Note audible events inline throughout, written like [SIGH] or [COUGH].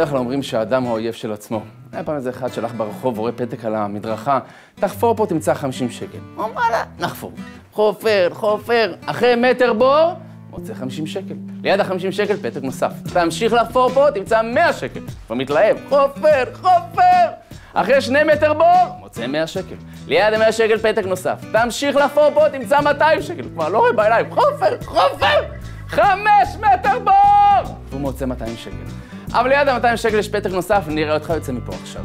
בדרך כלל אומרים שהאדם הוא האויב של עצמו. היה פעם איזה אחד שהלך ברחוב ורואה פתק על המדרכה, תחפור פה תמצא 50 שקל. הוא אמר לה, נחפור. חופר, חופר, אחרי מטר בור, מוצא 50 שקל. ליד ה-50 שקל פתק נוסף. תמשיך לחפור פה, תמצא 100 שקל. כבר מתלהב, חופר, חופר! אחרי שני מטר בור, מוצא 100 שקל. ליד ה-100 שקל פתק נוסף. תמשיך לחפור פה, תמצא 200 שקל. כבר לא רואה בעיניים, חופר, חופר! חמש מטר בור! והוא מוצא 200 שקל. אבל ליד ה-200 שקל יש פתק נוסף, נראה אותך יוצא מפה עכשיו.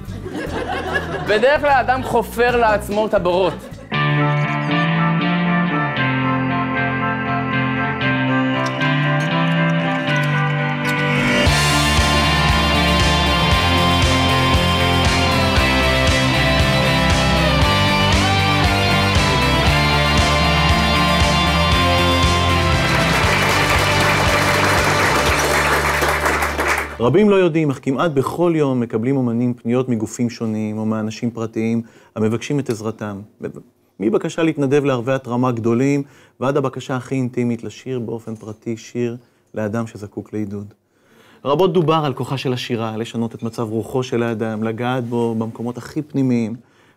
בדרך כלל האדם חופר לעצמו את הבורות. רבים לא יודעים, אך כמעט בכל יום מקבלים אומנים פניות מגופים שונים או מאנשים פרטיים המבקשים את עזרתם. מבקשה להתנדב לערבי התרמה גדולים ועד הבקשה הכי אינטימית לשיר באופן פרטי שיר לאדם שזקוק לעידוד. רבות דובר על כוחה של השירה, לשנות את מצב רוחו של האדם, לגעת בו במקומות הכי פנימיים,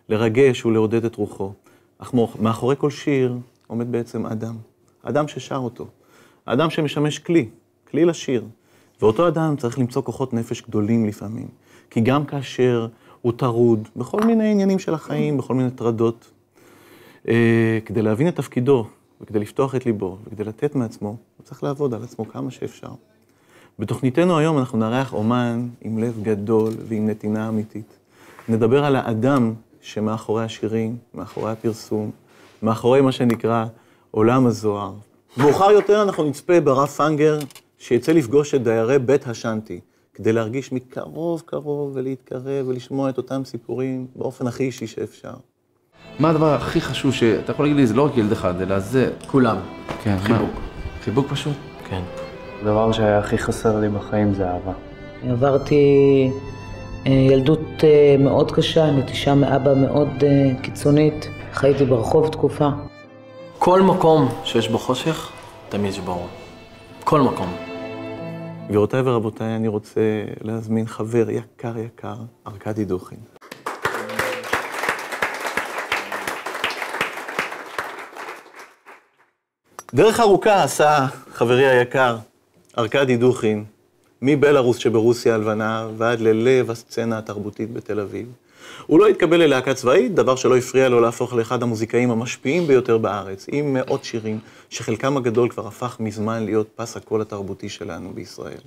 לרגש ולעודד את רוחו. אך מאחורי כל שיר עומד בעצם אדם, אדם ששר אותו, אדם שמשמש כלי, כלי לשיר. ואותו אדם צריך למצוא כוחות נפש גדולים לפעמים. כי גם כאשר הוא טרוד בכל מיני עניינים של החיים, בכל מיני טרדות, אה, כדי להבין את תפקידו, וכדי לפתוח את ליבו, וכדי לתת מעצמו, הוא צריך לעבוד על עצמו כמה שאפשר. בתוכניתנו היום אנחנו נארח אומן עם לב גדול ועם נתינה אמיתית. נדבר על האדם שמאחורי השירים, מאחורי הפרסום, מאחורי מה שנקרא עולם הזוהר. מאוחר יותר אנחנו נצפה ברב פנגר, שיצא לפגוש את דיירי בית השנטי, כדי להרגיש מקרוב קרוב ולהתקרב ולשמוע את אותם סיפורים באופן הכי אישי שאפשר. מה הדבר הכי חשוב שאתה יכול להגיד לי, זה לא רק ילד אחד, אלא זה... כולם. כן, חיבוק. מה? חיבוק פשוט? כן. הדבר שהיה הכי חסר לי בחיים זה אהבה. עברתי אה, ילדות אה, מאוד קשה, נטישה מאבא מאוד אה, קיצונית, חייתי ברחוב תקופה. כל מקום שיש בו חושך, תמיד יש בו. כל מקום. גבירותיי ורבותיי, אני רוצה להזמין חבר יקר יקר, ארכדי דוכין. דרך ארוכה עשה חברי היקר, ארכדי דוכין, מבלארוס שברוסיה הלבנה ועד ללב הסצנה התרבותית בתל אביב. הוא לא התקבל ללהקה צבאית, דבר שלא הפריע לו להפוך לאחד המוזיקאים המשפיעים ביותר בארץ, עם מאות שירים, שחלקם הגדול כבר הפך מזמן להיות פס הקול התרבותי שלנו בישראל.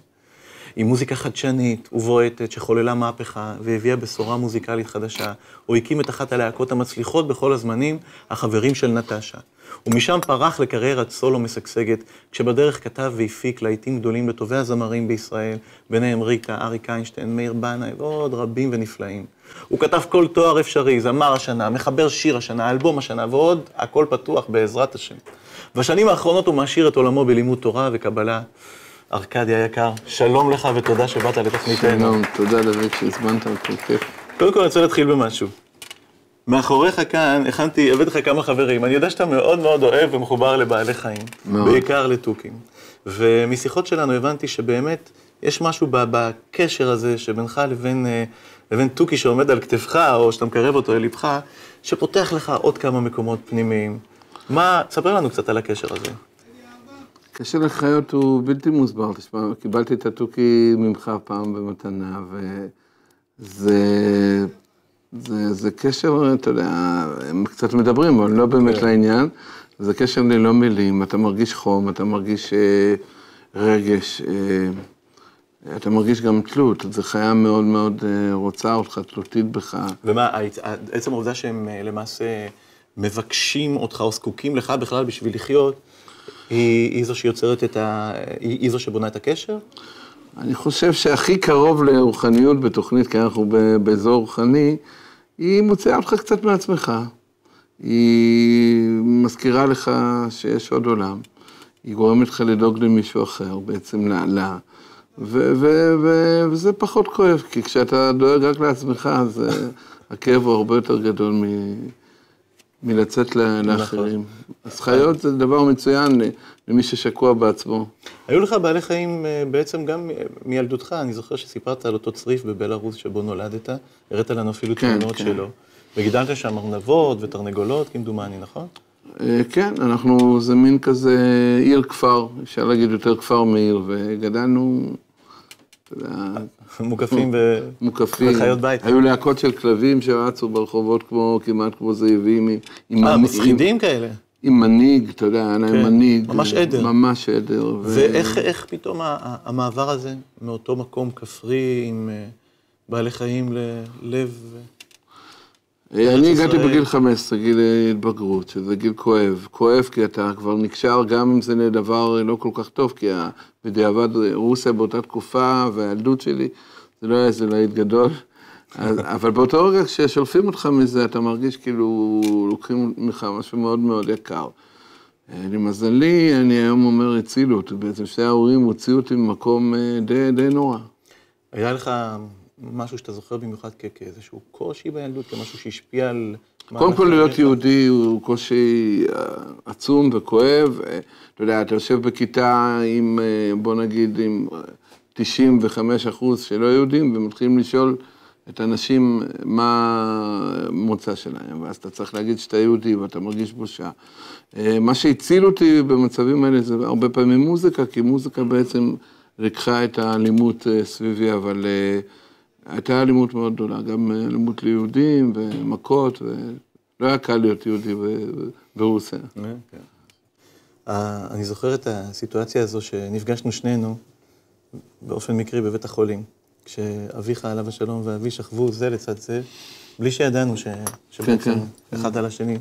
עם מוזיקה חדשנית ובועטת שחוללה מהפכה והביאה בשורה מוזיקלית חדשה, הוא הקים את אחת הלהקות המצליחות בכל הזמנים, החברים של נטשה. ומשם פרח לקריירת סולו משגשגת, כשבדרך כתב והפיק להיטים גדולים לטובי הזמרים בישראל, ביניהם ריטה, אריק איינשטיין, מאיר בנאי ועוד רבים ונפלאים. הוא כתב כל תואר אפשרי, זמר השנה, מחבר שיר השנה, אלבום השנה, ועוד הכל פתוח בעזרת השם. בשנים האחרונות הוא מעשיר את עולמו בלימוד תורה וקבלה. ארכדי היקר, שלום לך ותודה שבאת לתוכניתנו. שלום, תודה דוד שהזמנת אותי, כיף. קודם כל אני רוצה להתחיל במשהו. מאחוריך כאן הכנתי, הבאתי לך כמה חברים. אני יודע שאתה מאוד מאוד אוהב ומחובר לבעלי חיים. מאוד. בעיקר לתוכים. ומשיחות שלנו הבנתי שבאמת יש משהו בקשר הזה שבינך לבין, אה, לבין תוכי שעומד על כתפך, או שאתה מקרב אותו אל ליבך, שפותח לך עוד כמה מקומות פנימיים. מה, תספר לנו קצת על הקשר הזה. קשר לחיות הוא בלתי מוסבר. תשמע, קיבלתי את התוכי ממך פעם במתנה, וזה זה, זה קשר, אתה יודע, הם קצת מדברים, אבל לא באמת כן. לעניין. זה קשר ללא מילים, אתה מרגיש חום, אתה מרגיש אה, רגש, אה, אתה מרגיש גם תלות, זו חיה מאוד מאוד אה, רוצה אותך, תלותית בך. ומה, עצם העובדה שהם אה, למעשה מבקשים אותך או זקוקים לך בכלל בשביל לחיות, היא, היא זו שיוצרת את ה... היא, היא זו שבונה את הקשר? אני חושב שהכי קרוב לרוחניות בתוכנית, כי אנחנו באזור רוחני, היא מוציאה אותך קצת מעצמך. היא מזכירה לך שיש עוד עולם. היא גורמת לך לדאוג למישהו אחר, בעצם לה. לה. ו- ו- ו- וזה פחות כואב, כי כשאתה דואג רק לעצמך, אז אה, [LAUGHS] הכאב הוא הרבה יותר גדול מ... מלצאת ל- לאחרים. אז חיות זה דבר מצוין אה, למי ששקוע בעצמו. היו לך בעלי חיים אה, בעצם גם מ- מילדותך, אני זוכר שסיפרת על אותו צריף בבלארוס שבו נולדת, הראת לנו אפילו כן, תמונות כן. שלו. וגידלת שם ארנבות ותרנגולות, כמדומני, נכון? אה, כן, אנחנו, זה מין כזה עיר כפר, אפשר להגיד יותר כפר מעיר, וגדלנו, אתה יודע, [LAUGHS] מוקפים ב... מוקפים. וחיות בית. היו להקות של כלבים שרצו ברחובות כמו, כמעט כמו זאבים, אה, מפחידים כאלה. עם מנהיג, אתה יודע, היה להם כן, מנהיג. ממש עדר. ממש עדר. ואיך איך פתאום המעבר הזה מאותו מקום כפרי עם אה, בעלי חיים ללב... אני הגעתי. בגיל 15, גיל התבגרות, שזה גיל כואב. כואב כי אתה כבר נקשר, גם אם זה לדבר לא כל כך טוב, כי בדיעבד רוסיה באותה תקופה, והילדות שלי, זה לא היה איזה להיט גדול. אז, אבל באותו רגע כששולפים אותך מזה, אתה מרגיש כאילו לוקחים ממך משהו מאוד מאוד יקר. למזלי, אני היום אומר, הצילו אותי, בעצם שני ההורים הוציאו אותי ממקום אה, די, די נורא. היה לך משהו שאתה זוכר במיוחד כאיזשהו קושי בילדות, כמשהו שהשפיע על... קודם כל להיות? יהודי הוא קושי אה, עצום וכואב. אה, אתה יודע, אתה יושב בכיתה עם, אה, בוא נגיד, עם אה, 95 אחוז שלא יהודים, ומתחילים לשאול את האנשים מה המוצא שלהם, ואז אתה צריך להגיד שאתה יהודי ואתה מרגיש בושה. מה שהציל אותי במצבים האלה זה הרבה פעמים מוזיקה, כי מוזיקה בעצם ריככה את האלימות סביבי, אבל... אה, הייתה אלימות מאוד גדולה, גם אלימות ליהודים ומכות, ולא היה קל להיות יהודי ברוסיה. כן, כן. אה, אני זוכר את הסיטואציה הזו שנפגשנו שנינו באופן מקרי בבית החולים, כשאביך עליו השלום ואבי שכבו זה לצד זה, בלי שידענו ש... שבעצם כן. אחד על השני.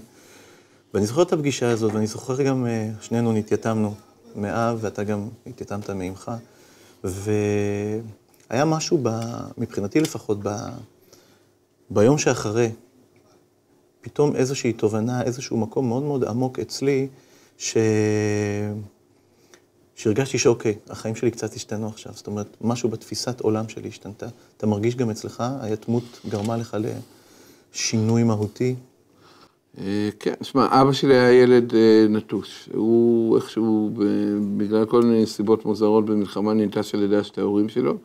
ואני זוכר את הפגישה הזאת, ואני זוכר גם, אה, שנינו נתייתמנו מאב, ואתה גם התייתמת מאמך, והיה משהו, ב... מבחינתי לפחות, ב... ביום שאחרי, פתאום איזושהי תובנה, איזשהו מקום מאוד מאוד עמוק אצלי, ש... שהרגשתי שאוקיי, החיים שלי קצת השתנו עכשיו. זאת אומרת, משהו בתפיסת עולם שלי השתנתה. אתה מרגיש גם אצלך, היתמות גרמה לך לשינוי מהותי? אה, כן, שמע, אבא שלי היה ילד אה, נטוש. הוא איכשהו, בגלל כל מיני סיבות מוזרות במלחמה, ננטש על ידי השתי ההורים שלו,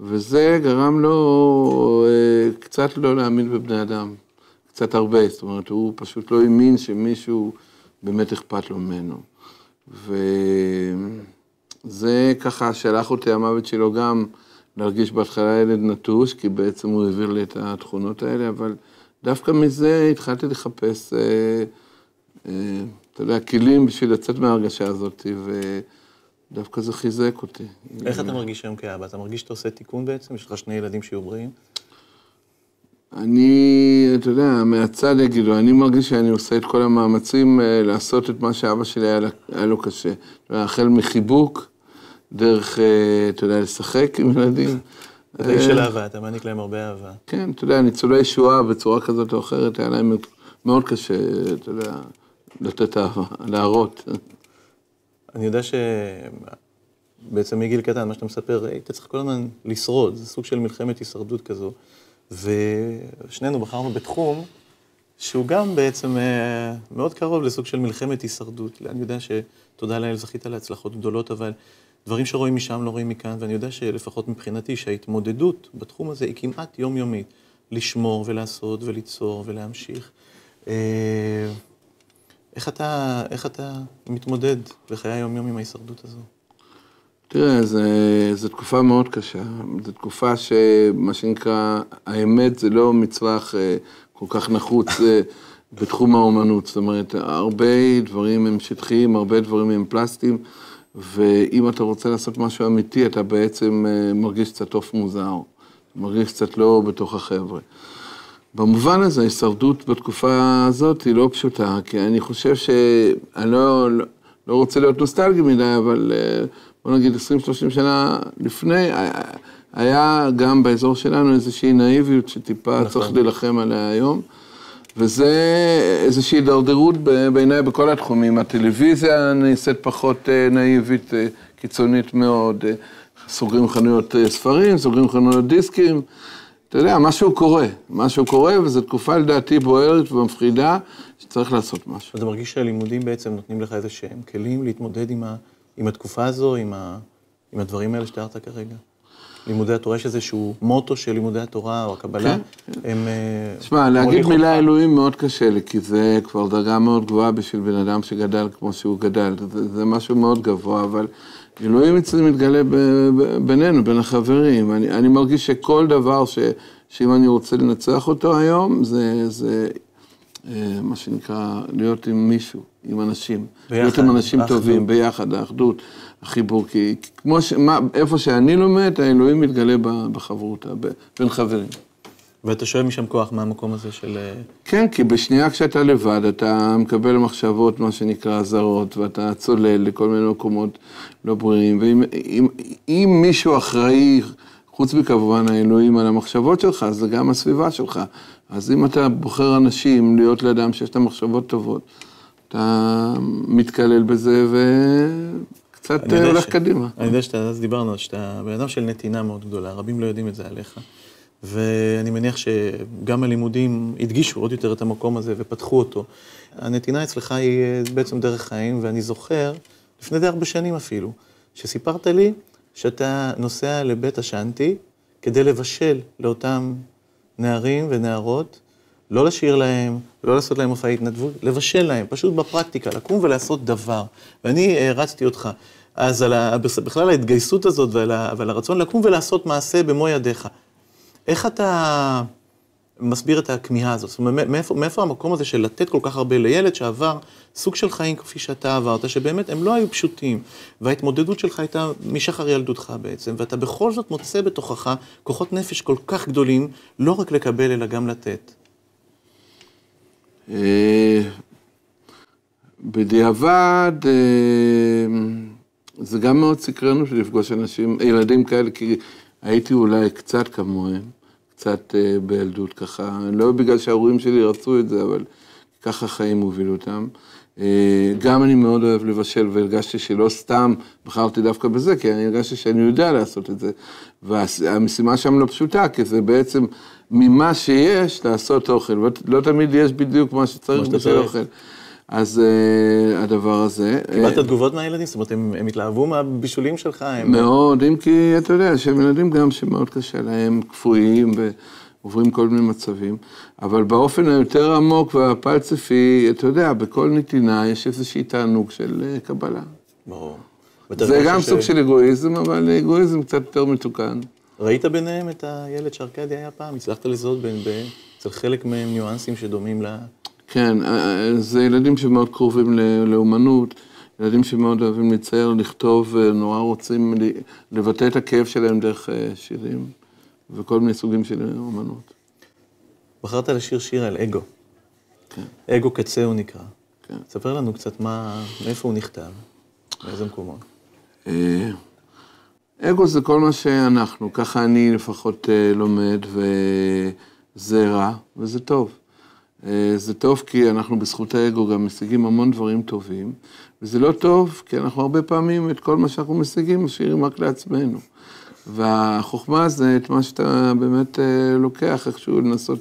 וזה גרם לו אה, קצת לא להאמין בבני אדם. קצת הרבה, זאת אומרת, הוא פשוט לא האמין שמישהו באמת אכפת לו ממנו. וזה ככה שלח אותי המוות שלו גם להרגיש בהתחלה ילד נטוש, כי בעצם הוא העביר לי את התכונות האלה, אבל דווקא מזה התחלתי לחפש, אה, אה, אתה יודע, כלים בשביל לצאת מההרגשה הזאת, ודווקא זה חיזק אותי. איך אתה מרגיש היום כאבא? אתה מרגיש שאתה עושה תיקון בעצם? יש לך שני ילדים שיהיו בריאים? אני, אתה יודע, מהצד יגידו, אני מרגיש שאני עושה את כל המאמצים אה, לעשות את מה שאבא שלי היה, היה לו קשה. החל מחיבוק, דרך, אה, אתה יודע, לשחק עם ילדים. אתה איש אה, של אהבה, אתה מעניק להם הרבה אהבה. כן, אתה יודע, ניצולי שואה בצורה כזאת או אחרת, היה להם מאוד קשה, אתה יודע, לתת אהבה, להראות. אני יודע שבעצם מגיל קטן, מה שאתה מספר, היית צריך כל הזמן לשרוד, זה סוג של מלחמת הישרדות כזו. ושנינו בחרנו בתחום שהוא גם בעצם אה, מאוד קרוב לסוג של מלחמת הישרדות. אני יודע שתודה לאל זכית להצלחות גדולות, אבל דברים שרואים משם לא רואים מכאן, ואני יודע שלפחות מבחינתי שההתמודדות בתחום הזה היא כמעט יומיומית. לשמור ולעשות וליצור ולהמשיך. איך אתה, איך אתה מתמודד בחיי היום-יום עם ההישרדות הזו? תראה, זו תקופה מאוד קשה. זו תקופה שמה שנקרא, האמת זה לא מצרך אה, כל כך נחוץ אה, בתחום האומנות. זאת אומרת, הרבה דברים הם שטחיים, הרבה דברים הם פלסטיים, ואם אתה רוצה לעשות משהו אמיתי, אתה בעצם אה, מרגיש קצת עוף מוזר. מרגיש קצת לא בתוך החבר'ה. במובן הזה, ההישרדות בתקופה הזאת היא לא פשוטה, כי אני חושב שאני לא, לא, לא רוצה להיות נוסטלגי מדי, אבל אה, בוא נגיד 20-30 שנה לפני, היה- היה גם באזור שלנו איזושהי נאיביות שטיפה נכון. צריך להילחם עליה היום. וזה איזושהי הידרדרות בעיניי בכל התחומים. הטלוויזיה נעשית פחות אה, נאיבית, אה, קיצונית מאוד. אה, סוגרים חנויות אה, ספרים, סוגרים חנויות דיסקים. אתה יודע, משהו קורה, משהו קורה, וזו תקופה לדעתי בוערת ומפחידה, שצריך לעשות משהו. אתה מרגיש שהלימודים בעצם נותנים לך איזה שהם כלים להתמודד עם, ה, עם התקופה הזו, עם, ה, עם הדברים האלה שתיארת כרגע? לימודי התורה, יש איזשהו מוטו של לימודי התורה או הקבלה, כן, הם... אה, תשמע, להגיד מוליך מילה אותך. אלוהים מאוד קשה לי, כי זה כבר דרגה מאוד גבוהה בשביל בן אדם שגדל כמו שהוא גדל. זה, זה משהו מאוד גבוה, אבל אלוהים אצלי מתגלה ב, ב, בינינו, בין החברים. אני, אני מרגיש שכל דבר ש, שאם אני רוצה לנצח אותו היום, זה, זה אה, מה שנקרא, להיות עם מישהו, עם אנשים. ביחד, להיות עם אנשים האחדות. טובים, ביחד, האחדות, החיבור. כי כמו ש... מה, איפה שאני לומד, האלוהים מתגלה בחברותה, בין חברים. ואתה שואב משם כוח מהמקום הזה של... אה, כן, כי בשנייה כשאתה לבד, אתה מקבל מחשבות, מה שנקרא, זרות, ואתה צולל לכל מיני מקומות לא בריאים, ואם אם, אם מישהו אחראי, חוץ מכמובן האלוהים על המחשבות שלך, זה גם הסביבה שלך. אז אם אתה בוחר אנשים להיות לאדם שיש להם מחשבות טובות, אתה מתקלל בזה וקצת הולך ש- קדימה. אני יודע שאתה, אז דיברנו, שאתה בן אדם של נתינה מאוד גדולה, רבים לא יודעים את זה עליך. ואני מניח שגם הלימודים הדגישו עוד יותר את המקום הזה ופתחו אותו. הנתינה אצלך היא אה, בעצם דרך חיים, ואני זוכר, לפני די הרבה שנים אפילו, שסיפרת לי שאתה נוסע לבית השאנטי כדי לבשל לאותם נערים ונערות, לא לשיר להם, לא לעשות להם מופעי התנדבות, לבשל להם, פשוט בפרקטיקה, לקום ולעשות דבר. ואני הרצתי אותך. אז על ה, בכלל ההתגייסות הזאת ועל, ה, ועל הרצון לקום ולעשות מעשה במו ידיך. איך אתה מסביר את הכמיהה הזאת? זאת אומרת, מאיפה, מאיפה המקום הזה של לתת כל כך הרבה לילד שעבר סוג של חיים כפי שאתה עברת, שבאמת הם לא היו פשוטים, וההתמודדות שלך הייתה משחר ילדותך בעצם, ואתה בכל זאת מוצא בתוכך כוחות נפש כל כך גדולים, לא רק לקבל אלא גם לתת. אה, בדיעבד, אה, זה גם מאוד סקרן אותי לפגוש אנשים, ילדים כאלה, כי הייתי אולי קצת כמוהם, קצת אה, בילדות ככה, לא בגלל שההורים שלי רצו את זה, אבל ככה החיים הובילו אותם. אה, גם אני מאוד אוהב לבשל, והרגשתי שלא סתם בחרתי דווקא בזה, כי אני הרגשתי שאני יודע לעשות את זה. והמשימה שם לא פשוטה, כי זה בעצם ממה שיש לעשות אוכל. לא, לא תמיד יש בדיוק מה שצריך בשביל. אוכל. אז uh, הדבר הזה... קיבלת אה, תגובות מהילדים? זאת אומרת, הם, הם התלהבו מהבישולים שלך? הם... מאוד, אם כי אתה יודע שהם ילדים גם שמאוד קשה להם, קפואים ועוברים כל מיני מצבים, אבל באופן היותר עמוק והפלצפי, אתה יודע, בכל נתינה יש איזושהי תענוג של אה, קבלה. ברור. זה גם ש- סוג של אגואיזם, אבל אגואיזם קצת יותר מתוקן. ראית ביניהם את הילד שארקדי היה פעם? הצלחת לזהות בין, ב- אצל חלק מהם ניואנסים שדומים ל... כן, אה, זה ילדים שמאוד קרובים לאומנות, ילדים שמאוד אוהבים לצייר, לכתוב, אה, נורא רוצים לבטא את הכאב שלהם דרך אה, שירים וכל מיני סוגים של אומנות. בחרת לשיר שיר על אגו. כן. אגו קצה הוא נקרא. כן. ספר לנו קצת מה, מאיפה הוא נכתב, מאיזה מקומות. אה, אגו זה כל מה שאנחנו, ככה אני לפחות אה, לומד, וזה רע, וזה טוב. אה, זה טוב כי אנחנו בזכות האגו גם משיגים המון דברים טובים, וזה לא טוב כי אנחנו הרבה פעמים את כל מה שאנחנו משיגים משאירים רק לעצמנו. והחוכמה זה את מה שאתה באמת אה, לוקח איכשהו לנסות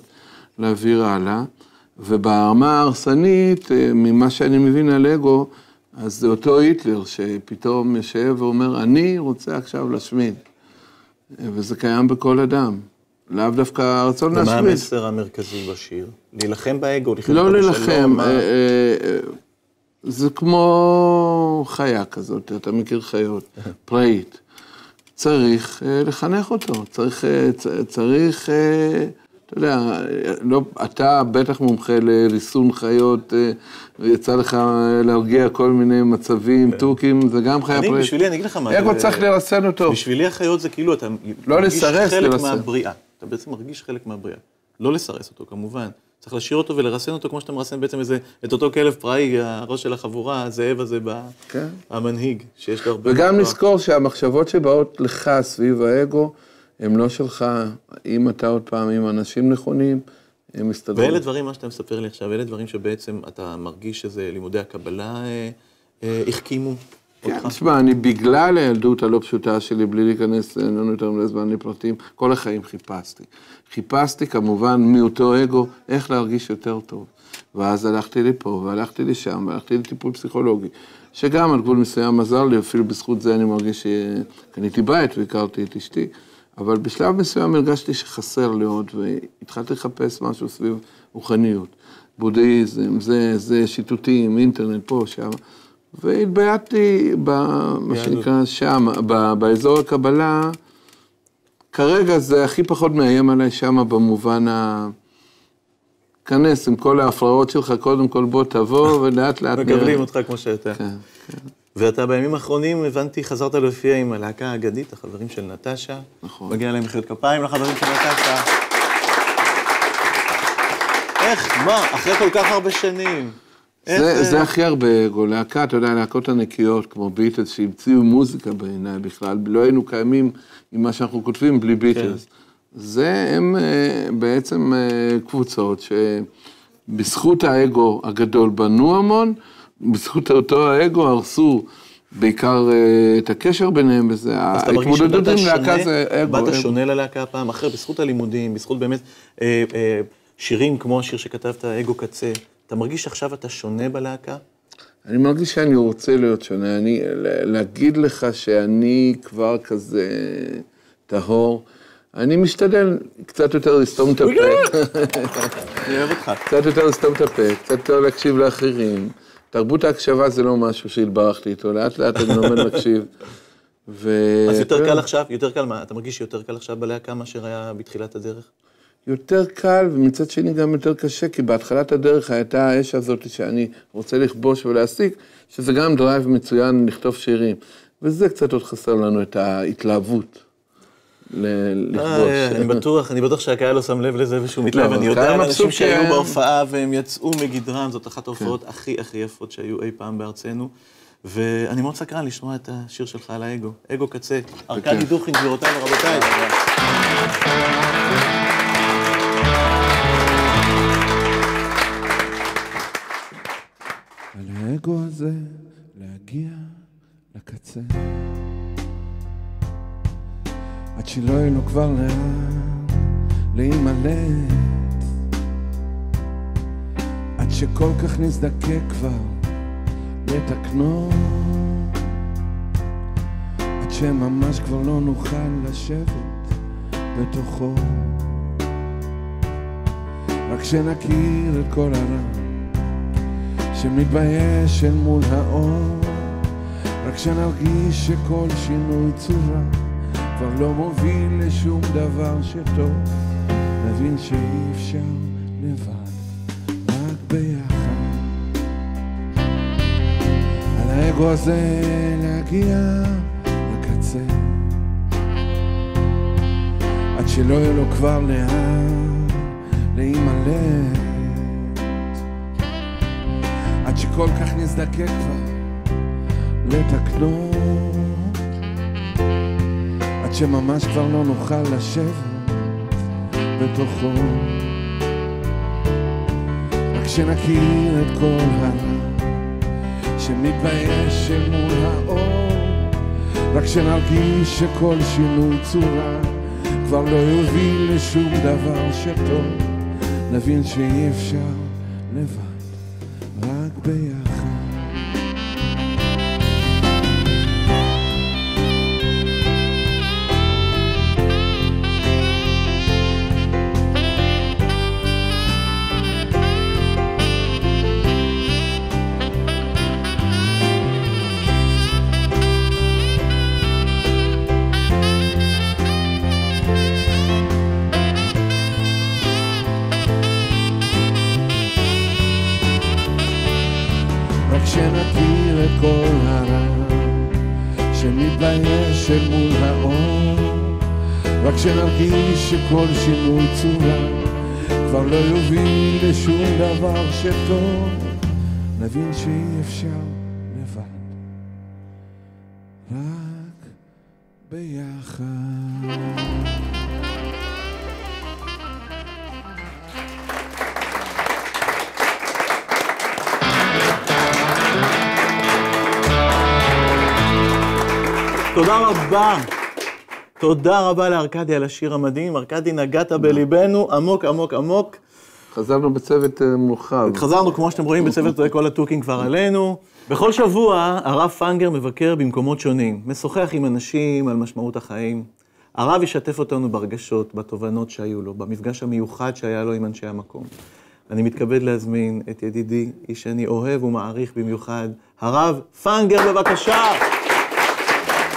להעביר הלאה. וברמה ההרסנית, אה, ממה שאני מבין על אגו, אז זה אותו היטלר שפתאום יושב ואומר, אני רוצה עכשיו להשמיד. וזה קיים בכל אדם. לאו דווקא הרצון ומה להשמיד. המסר המרכזי בשיר? להילחם באגו, לחיות לא להילחם, אה, אה, אה, זה כמו חיה כזאת, אתה מכיר חיות, [LAUGHS] פראית. צריך לחנך אותו, צריך, צריך, אתה יודע, לא, אתה בטח מומחה לריסון חיות, יצא לך להרגיע כל מיני מצבים, תוכים, זה גם חיה כן. אני, פראית. בשבילי, אני אגיד לך מה. אגו צריך לרסן אותו. בשבילי החיות זה כאילו, אתה לא לסרס, חלק לרסן. מהבריאה. אתה בעצם מרגיש חלק מהבריאה. לא לסרס אותו, כמובן. צריך להשאיר אותו ולרסן אותו כמו שאתה מרסן בעצם איזה, את אותו כלב פראי, הראש של החבורה, הזאב הזה, ב- כן. המנהיג, שיש לו הרבה... וגם. לזכור שהמחשבות שבאות לך סביב האגו, הן לא שלך. אם אתה עוד פעם עם אנשים נכונים, הם מסתדרים. ואלה דברים, מה שאתה מספר לי עכשיו, אלה דברים שבעצם אתה מרגיש שזה לימודי הקבלה אה, אה, החכימו, כן? תשמע, אני בגלל הילדות הלא פשוטה שלי, בלי להיכנס אין לנו יותר מדי זמן לפרטים, כל החיים חיפשתי. חיפשתי כמובן מאותו אגו איך להרגיש יותר טוב. ואז הלכתי לפה, והלכתי לשם, והלכתי לטיפול פסיכולוגי, שגם על גבול מסוים עזר לי, אפילו בזכות זה אני מרגיש שקניתי בית והכרתי את אשתי. אבל בשלב מסוים הרגשתי שחסר לי עוד, והתחלתי לחפש משהו סביב רוחניות. בודהיזם, זה, זה שיטוטים, אינטרנט, פה, שם. והתבייתתי במה שנקרא שם, באזור הקבלה, כרגע זה הכי פחות מאיים עליי שם במובן ה... כנס עם כל ההפרעות שלך, קודם כל בוא תבוא, [LAUGHS] ולאט לאט מקבלים אותך כמו שאתה. כן, כן. ואתה בימים האחרונים, הבנתי, חזרת להופיע עם הלהקה האגדית, החברים של נטשה. נכון. מגיע להם מחיאות כפיים לחברים של נטשה. [LAUGHS] איך, מה, אחרי כל כך הרבה שנים. זה, זה הכי הרבה אגו, להקה, אתה יודע, להקות ענקיות כמו ביטלס, שהמציאו מוזיקה בעיניי בכלל, לא היינו קיימים עם מה שאנחנו כותבים בלי ביטלס. זה הם אה, בעצם אה, קבוצות שבזכות האגו הגדול בנו המון, בזכות אותו האגו הרסו בעיקר אה, את הקשר ביניהם, וזה, ההתמודדות עם להקה זה אגו. באת. שונה ללהקה הפעם, אחרי, בזכות הלימודים, בזכות באמת אה, אה, שירים כמו השיר שכתבת, אגו קצה. אתה מרגיש שעכשיו אתה שונה בלהקה? אני מרגיש שאני רוצה להיות שונה. אני, להגיד לך שאני כבר כזה טהור, אני משתדל קצת יותר לסתום את הפה, [LAUGHS] אני אוהב אותך. קצת יותר לסתום את הפה, קצת יותר להקשיב לאחרים. תרבות ההקשבה זה לא משהו שהתברכתי איתו, לאט לאט אני לומד להקשיב. ו... אז יותר קל עכשיו, יותר קל מה? אתה מרגיש שיותר קל עכשיו בלהקה מאשר היה בתחילת הדרך? יותר קל, ומצד שני גם יותר קשה, כי בהתחלת הדרך הייתה האש הזאת שאני רוצה לכבוש ולהשיג, שזה גם דרייב מצוין לכתוב שירים. וזה קצת עוד חסר לנו, את ההתלהבות ל- אה, אני לכבוש. בטוח, אני בטוח שהקהל לא שם לב לזה ושהוא מתלהב. לא, אני יודע על אנשים שהיו כן. בהופעה והם יצאו מגדרם, זאת אחת ההופעות הכי הכי יפות שהיו אי פעם בארצנו. ואני מאוד סקרן לשמוע את השיר שלך על האגו, אגו קצה. ארכדי דוכין, גבירותיי ורבותיי. האגו הזה להגיע לקצה. עד שלא יהיה לו כבר לאן להימלט. עד שכל כך נזדקק כבר לתקנו. עד שממש כבר לא נוכל לשבת בתוכו. רק שנכיר את כל הרע. שמתבייש אל מול האור, רק שנרגיש שכל שינוי צורה כבר לא מוביל לשום דבר שטוב, נבין שאי אפשר לבד, רק ביחד. על האגו הזה להגיע לקצה, עד שלא יהיה לו כבר לאן להימלט. שכל כך נזדקק כבר לתקנו, עד שממש כבר לא נוכל לשבת בתוכו. רק שנכיר את כל הרע שמתבייש אל מול האור, רק שנרגיש שכל שינוי צורה כבר לא יוביל לשום דבר שטוב, נבין שאי אפשר לבד. רק שנרגיש שכל שינוי צורה כבר לא יוביל לשום דבר שטוב נבין שאי אפשר לבד רק ביחד תודה רבה. תודה רבה לארקדי על השיר המדהים. ארקדי, נגעת בליבנו עמוק עמוק עמוק. חזרנו בצוות אה, מורחב. חזרנו, כמו שאתם רואים, בצוות [LAUGHS] כל התוכים כבר עלינו. בכל שבוע הרב פנגר מבקר במקומות שונים, משוחח עם אנשים על משמעות החיים. הרב ישתף אותנו ברגשות, בתובנות שהיו לו, במפגש המיוחד שהיה לו עם אנשי המקום. אני מתכבד להזמין את ידידי, איש שאני אוהב ומעריך במיוחד, הרב פנגר, בבקשה.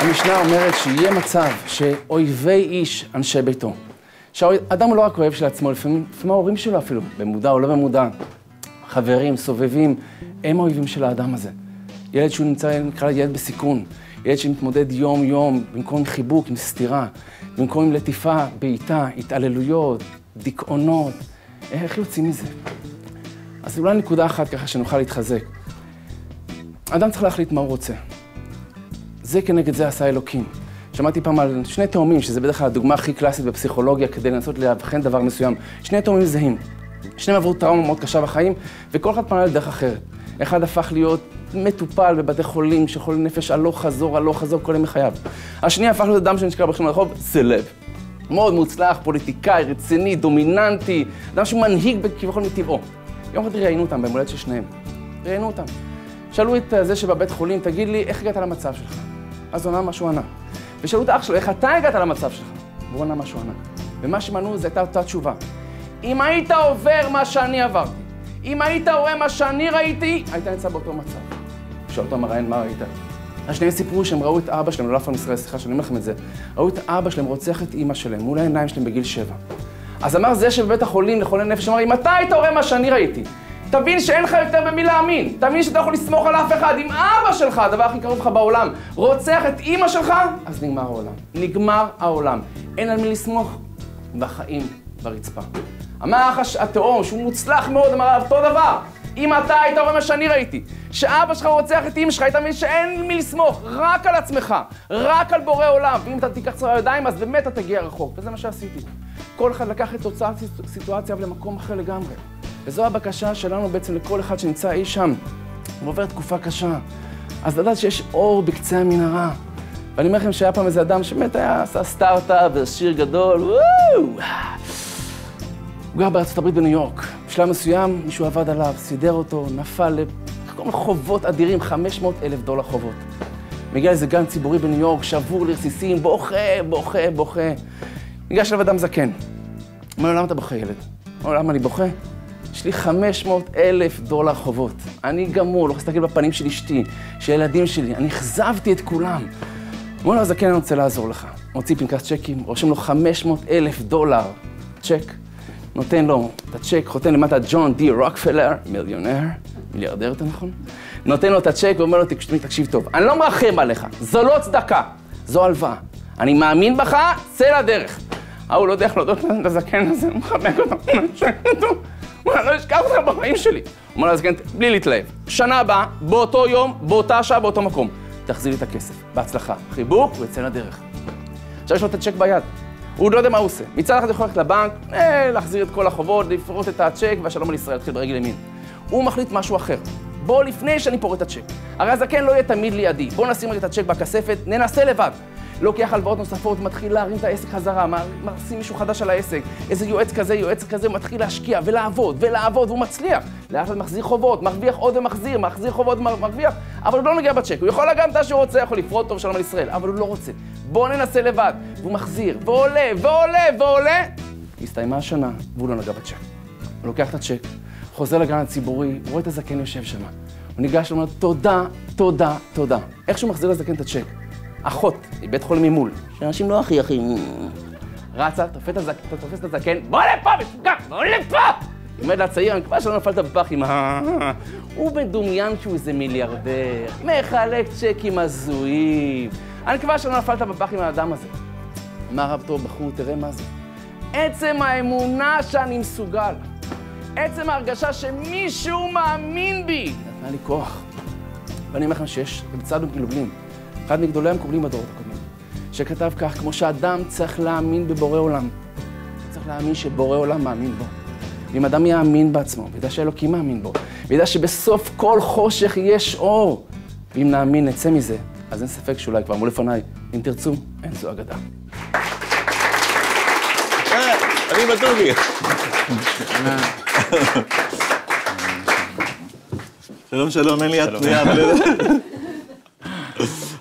המשנה אומרת שיהיה מצב שאויבי איש אנשי ביתו. שהאדם הוא לא רק אוהב של עצמו, לפעמים, לפעמים ההורים שלו אפילו, במודע או לא במודע, חברים, סובבים, הם האויבים של האדם הזה. ילד שהוא נמצא, נקרא לו ילד בסיכון, ילד שמתמודד יום-יום, במקום עם חיבוק, עם סתירה, במקום עם לטיפה, בעיטה, התעללויות, דיכאונות, איך יוצאים מזה? אז אולי נקודה אחת ככה שנוכל להתחזק. אדם צריך להחליט מה הוא רוצה. זה כנגד זה עשה אלוקים. שמעתי פעם על שני תאומים, שזה בדרך כלל הדוגמה הכי קלאסית בפסיכולוגיה כדי לנסות לאבחן דבר מסוים. שני תאומים זהים. שניהם עברו טראומה מאוד קשה בחיים, וכל אחד פנה לדרך אחרת. אחד הפך להיות מטופל בבתי חולים, שחולי נפש הלוך חזור, הלוך חזור כל ימי חייו. השני הפך להיות אדם שנשכר בכלל לרחוב, סלב. מאוד מוצלח, פוליטיקאי, רציני, דומיננטי, אדם שמנהיג כביכול מטבעו. יום אחד ראיינו אותם ביום הולדת של שניהם. ראיינו אותם. שאלו את זה שבבית חולים, תגיד לי, איך הגעת למצב שלך? אז הוא ענה מה שהוא ענה. ושאלו את האח שלו, איך אתה הגעת למצב שלך? והוא ענה מה שהוא ענה. ומה שהם ענו, זו הייתה אותה תשובה. אם היית עובר מה שאני עברתי, אם היית רואה מה שאני ראיתי, היית נמצא באותו מצב. שאל אותו מראיין, מה ראית? השניהם סיפרו שהם ראו את אבא שלהם, לא אף פעם ישראל, סליחה שאני אומר לכם את זה, ראו את אבא שלהם רוצח את אימא שלהם מול העיניים שלהם בגיל שבע. אז אמר זה שבבית החולים לחולי נפש, אמר, אם אתה היית רואה מה שאני ראיתי, תבין שאין לך יותר במי להאמין. תבין שאתה יכול לסמוך על אף אחד. אם אבא שלך, הדבר הכי קרוב לך בעולם, רוצח את אימא שלך, אז נגמר העולם. נגמר העולם. אין על מי לסמוך, והחיים ברצפה. האח התאום, שהוא מוצלח מאוד, אמר אותו דבר. אם אתה היית רואה מה שאני ראיתי, שאבא שלך רוצח את אמא שלך, היית מבין שאין מי לסמוך, רק על עצמך, רק על בורא עולם. ואם אתה תיקח צרה ידיים, אז באמת אתה תגיע רחוק. וזה מה שעשיתי. כל אחד לקח את תוצאת סיטואציה למקום אחר לגמרי. וזו הבקשה שלנו בעצם לכל אחד שנמצא אי שם ועובר תקופה קשה. אז לדעת שיש אור בקצה המנהרה. ואני אומר לכם שהיה פעם איזה אדם שבאמת היה, עשה סטארט-אפ ושיר גדול, וואו! הוא גר בארצות הברית בניו יורק. בשלב מסוים מישהו עבד עליו, סידר אותו, נפל לכל מיני חובות אדירים, 500 אלף דולר חובות. מגיע לאיזה גן ציבורי בניו יורק, שבור לרסיסים, בוכה, בוכה, בוכה. ניגש אליו אדם זקן. אומר לו, למה אתה בוכה, ילד? אומר לו, למה אני בוכה? יש לי 500 אלף דולר חובות. אני גמור, לא להסתכל בפנים של אשתי, של הילדים שלי, אני אכזבתי את כולם. אומר לו, הזקן, אני רוצה לעזור לך. מוציא פנקס צ'קים, רושם לו 500 אלף דולר צ'ק, נותן לו את הצ'ק, חותם למטה ג'ון די רוקפלר, מיליונר, מיליארדר יותר נכון, נותן לו את הצ'ק ואומר לו, תקשיב טוב, אני לא מרחם עליך, זו לא צדקה, זו הלוואה. אני מאמין בך, צא לדרך. ההוא לא יודע איך להודות לזקן הזה, הוא מחבק אותו, מנשק אותו. הוא אומר, לא אשכח אותך בחיים שלי. אומר לזקן, בלי להתלהב, שנה הבאה, באותו יום, באותה שעה, באותו מקום. תחזיר לי את הכסף, בהצלחה. חיבוק, הוא יצא לדרך. עכשיו יש לו את הצ'ק ביד. הוא לא יודע מה הוא עושה. מצד אחד יכול ללכת לבנק, אה, להחזיר את כל החובות, לפרוט את הצ'ק, והשלום על ישראל, להתחיל ברגל ימין. הוא מחליט משהו אחר. בוא לפני שאני פורט את הצ'ק. הרי הזקן לא יהיה תמיד לידי. בוא נשים את הצ'ק בכספת, ננסה לבד. לוקח הלוואות נוספות, מתחיל להרים את העסק חזרה, משים מישהו חדש על העסק, איזה יועץ כזה, יועץ כזה, מתחיל להשקיע ולעבוד ולעבוד, והוא מצליח. לאט לאט מחזיר חובות, מרוויח עוד ומחזיר, מחזיר חובות ומרוויח, אבל הוא לא נוגע בצ'ק. הוא יכול לגעת מתי שהוא רוצה, יכול לפרוט טוב שלום על ישראל, אבל הוא לא רוצה. בוא ננסה לבד. והוא מחזיר, ועולה, ועולה, ועולה. הסתיימה השנה, והוא לא נגע בצ'ק. הוא לוקח את הצ'ק, חוזר לגן הציבורי, רואה את הזקן יושב שם. הוא ניגש ואומר, תודה, תודה, תודה. איך שהוא מחזיר לזקן את הצ'ק, אחות, מבית חולים ממול, שאנשים לא הכי הכי... רצה, תופס את הזקן, בוא לפה, משוגע, בוא לפה! עומד לצעיר, אני מקווה שלא נפלת בפח עם ה... הוא מדומיין שהוא איזה מיליארדר, מחלק צ'קים הזויים. אני מקווה שלא נפלת בפח עם האדם הזה. אמר הרב טוב, בחור, תראה מה זה. עצם האמונה שאני מסוגל, עצם ההרגשה שמישהו מאמין בי, נתנה לי כוח. ואני אומר לכם שיש בצד מגלובלים, אחד מגדולי המקובלים בדורות הקודמים, שכתב כך, כמו שאדם צריך להאמין בבורא עולם, צריך להאמין שבורא עולם מאמין בו. ואם אדם יאמין בעצמו, וידע שאלוקים מאמין בו, וידע שבסוף כל חושך יש אור, ואם נאמין, נצא מזה, אז אין ספק שאולי כבר אמרו לפניי, אם תרצו, אין זו אגדה. [LAUGHS] אה, אני בטובי. שלום, שלום, אין לי יד פנויה, אבל...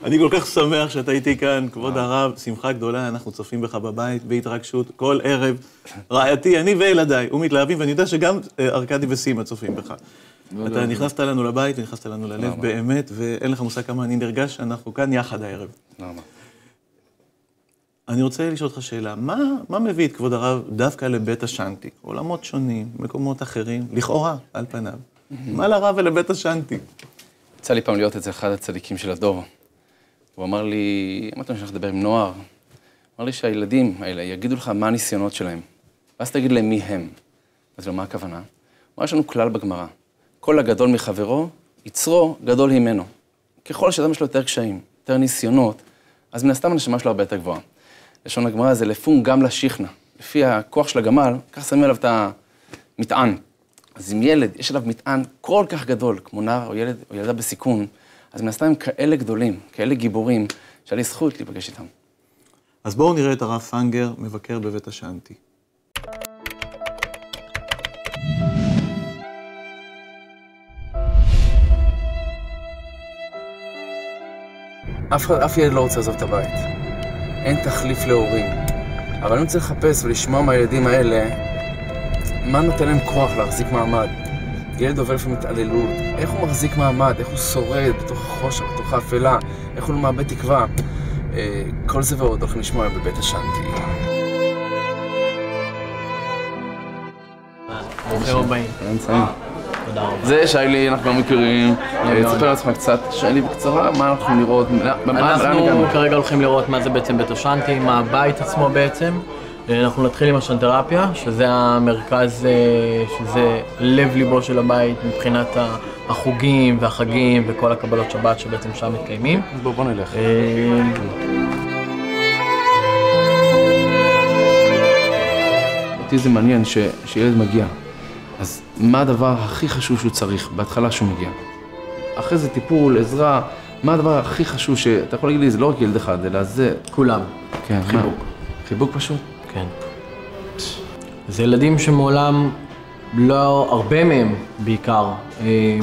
אני כל כך שמח שאתה איתי כאן, כבוד הרב, שמחה גדולה, אנחנו צופים בך בבית, בהתרגשות, כל ערב. רעייתי, אני וילדיי, הוא מתלהבים, ואני יודע שגם אה, ארכדי וסימה צופים בך. אתה נכנסת לנו לבית, ונכנסת לנו ללב באמת, ואין לך מושג כמה אני נרגש שאנחנו כאן יחד הערב. למה? אני רוצה לשאול אותך שאלה, מה, מה מביא את כבוד הרב דווקא לבית השאנטי? עולמות שונים, מקומות אחרים, לכאורה, על פניו. מה לרב ולבית השאנטי? יצא לי פעם להיות אצל אחד הצדיקים של הדור. הוא אמר לי, אמרתי לו שאני לדבר עם נוער. אמר לי שהילדים האלה יגידו לך מה הניסיונות שלהם, ואז תגיד להם מי הם. אז לו, מה הכוונה? הוא אמר, יש לנו כלל בגמרא, כל הגדול מחברו, יצרו גדול הימנו. ככל שאדם יש לו יותר קשיים, יותר ניסיונות, אז מן הסתם הנשמה שלו הרבה יותר גבוהה. לשון הגמרא זה לפון גם לשכנע. לפי הכוח של הגמל, כך שמים עליו את המטען. אז אם ילד, יש עליו מטען כל כך גדול, כמו נער או ילד או ילדה בסיכון, אז מן הסתם הם כאלה גדולים, כאלה גיבורים, שהיה לי זכות להיפגש איתם. אז בואו נראה את הרב פנגר מבקר בבית השאנטי. אף, אף ילד לא רוצה לעזוב את הבית. אין תחליף להורים. אבל אני רוצה לחפש ולשמוע מהילדים האלה מה נותן להם כוח להחזיק מעמד. ילד עובר לפעמים התעללות, איך הוא מחזיק מעמד, איך הוא שורד בתוך החושך, בתוך האפלה, איך הוא לא מאבד תקווה. אה, כל זה ועוד הולכים לשמוע היום בבית השאנטי. ברוכים הבאים. זה שיילי, אנחנו כבר מכירים. תספר לעצמך קצת, שיילי בקצרה, מה אנחנו לראות, אנחנו? כרגע הולכים לראות מה זה בעצם בית השאנטי, מה הבית עצמו בעצם. אה, אנחנו נתחיל עם השנתרפיה, שזה המרכז, אה, שזה לב ליבו של הבית מבחינת החוגים והחגים וכל הקבלות שבת שבעצם שם מתקיימים. אז בוא בוא נלך. אה, אותי זה מעניין שילד מגיע. אז מה הדבר הכי חשוב שהוא צריך בהתחלה שהוא מגיע? אחרי זה טיפול, עזרה, מה הדבר הכי חשוב שאתה יכול להגיד לי, זה לא רק ילד אחד, אלא זה... כולם, כן, חיבוק. מה? חיבוק פשוט? כן. זה ילדים שמעולם, לא, הרבה מהם בעיקר, אה,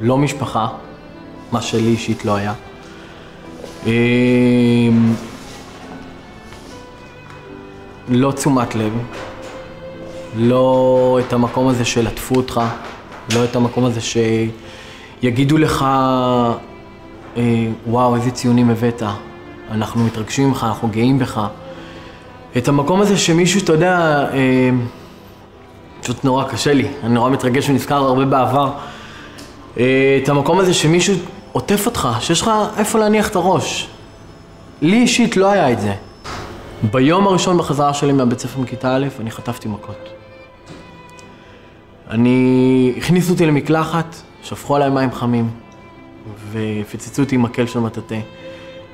לא משפחה, מה שלי אישית לא היה. אה, לא תשומת לב, לא את המקום הזה של עטפו אותך, לא את המקום הזה שיגידו לך, אה, וואו, איזה ציונים הבאת, אנחנו מתרגשים ממך, אנחנו גאים בך. את המקום הזה שמישהו, אתה יודע, אה, פשוט נורא קשה לי, אני נורא מתרגש ונזכר הרבה בעבר. אה, את המקום הזה שמישהו עוטף אותך, שיש לך איפה להניח את הראש. לי אישית לא היה את זה. ביום הראשון בחזרה שלי מהבית ספר מכיתה א', אני חטפתי מכות. אני... הכניסו אותי למקלחת, שפכו עליי מים חמים, ופציצו אותי עם מקל של מטאטא.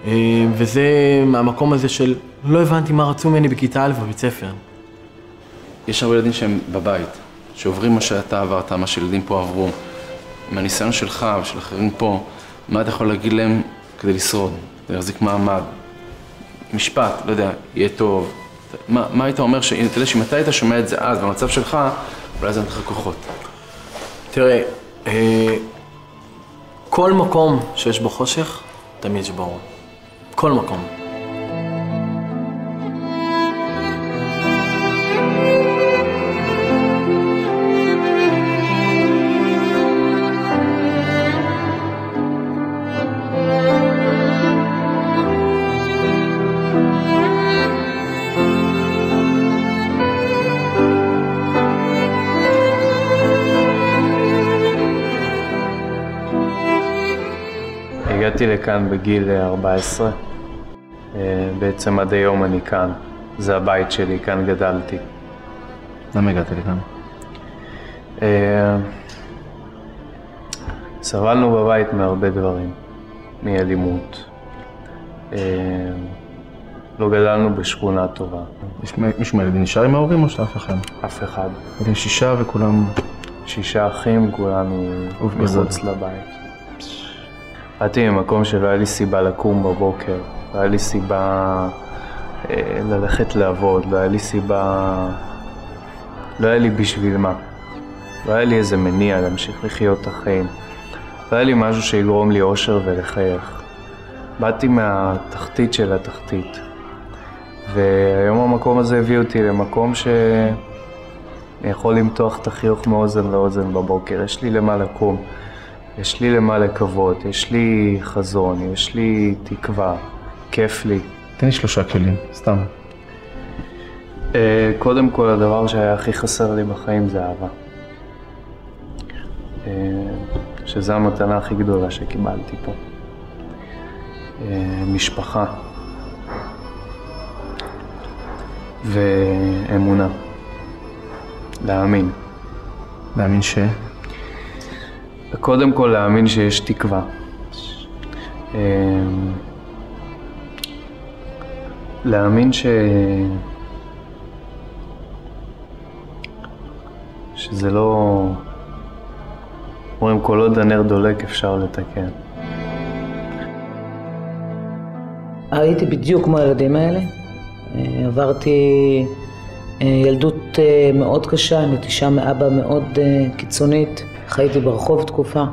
אה, וזה מהמקום הזה של לא הבנתי מה רצו ממני בכיתה א' בבית ספר. יש הרבה ילדים שהם בבית, שעוברים מה שאתה עברת, מה שילדים פה עברו. מהניסיון שלך ושל אחרים פה, מה אתה יכול להגיד להם כדי לשרוד, כדי להחזיק מעמד? משפט, לא יודע, יהיה טוב. מה, מה היית אומר, ש... אתה יודע שאם אתה היית שומע את זה אז, במצב שלך, אולי זה נותן לך כוחות. תראה, אה, כל מקום שיש בו חושך, תמיד יש בו. כל מקום. לכאן בגיל אה, 14. אה, בעצם עד היום אני כאן. זה הבית שלי, כאן גדלתי. למה הגעת לכאן? אה, סבלנו בבית מהרבה דברים, מאלימות. אה, לא גדלנו בשכונה טובה, יש מישהו מהילדים נשאר עם ההורים או שאף אחד? אף אחד. אתם שישה וכולם... שישה אחים, כולנו מחוץ לבית. באתי ממקום שלא היה לי סיבה לקום בבוקר, לא היה לי סיבה אה, ללכת לעבוד, לא היה לי סיבה... לא היה לי בשביל מה. לא היה לי איזה מניע להמשיך לחיות את החיים. לא היה לי משהו שיגרום לי אושר ולחייך. באתי מהתחתית של התחתית. והיום המקום הזה הביא אותי למקום ש... אני יכול למתוח את החיוך מאוזן לאוזן בבוקר, יש לי למה לקום, יש לי למה לקוות, יש לי חזון, יש לי תקווה, כיף לי. תן לי שלושה כלים, סתם. אה, קודם כל, הדבר שהיה הכי חסר לי בחיים זה אהבה. אה, שזו המתנה הכי גדולה שקיבלתי פה. אה, משפחה. ואמונה. להאמין. להאמין ש... קודם כל להאמין שיש תקווה. אמ, להאמין ש... שזה לא... אומרים, כל עוד הנר דולק אפשר לתקן. הייתי בדיוק כמו הילדים האלה. אה, עברתי אה, ילדות אה, מאוד קשה, נטישה מאבא מאוד קיצונית. חייתי ברחוב תקופה.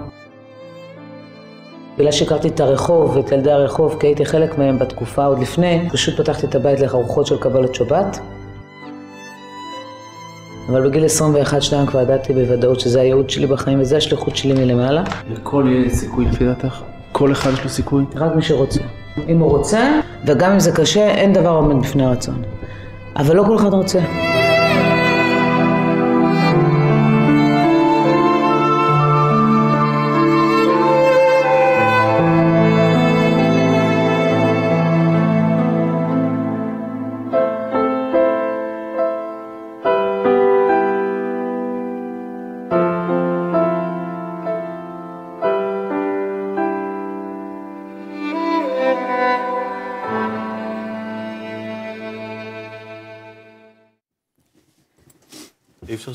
בגלל שהכרתי את הרחוב ואת ילדי הרחוב, כי הייתי חלק מהם בתקופה עוד לפני, פשוט פתחתי את הבית לארוחות של קבלות שבת. אבל בגיל 21-2 כבר ידעתי בוודאות שזה הייעוד שלי בחיים וזה השליחות שלי מלמעלה. לכל ילד סיכוי לפי דעתך? כל אחד יש לו סיכוי? רק מי שרוצה. אם הוא רוצה, וגם אם זה קשה, אין דבר עומד בפני הרצון. אבל לא כל אחד רוצה.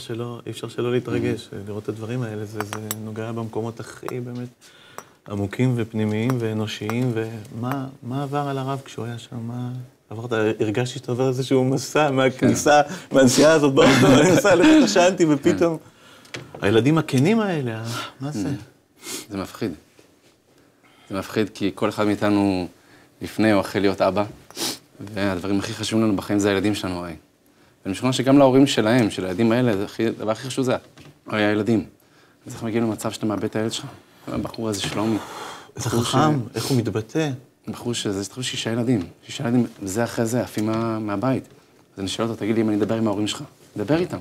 שלא, אי אפשר שלא להתרגש, לראות את הדברים האלה, זה, זה נוגע במקומות הכי באמת עמוקים ופנימיים ואנושיים, ומה מה עבר על הרב כשהוא היה שם? מה... עברת, הרגשתי שאתה עובר איזשהו מסע מהכניסה, מהנסיעה הזאת באוטו, אני נוסע [LAUGHS] לבית השאנטי, ופתאום... הילדים הכנים האלה, מה זה? זה מפחיד. זה מפחיד כי כל אחד מאיתנו לפני או אחרי להיות אבא, והדברים הכי חשובים לנו בחיים זה הילדים שלנו הרי. ואני משוכנע שגם להורים שלהם, של הילדים האלה, זה הכי, הדבר הכי חשוב זה הרי הילדים. אז איך מגיעים למצב שאתה מאבד את הילד שלך? הבחור הזה שלומי. איזה חכם, איך הוא מתבטא. בחור שזה, תחשוב שישה ילדים. שישה ילדים, זה אחרי זה, עפים מה, מהבית. אז אני שואל אותו, תגיד לי אם אני אדבר עם ההורים שלך. דבר איתם.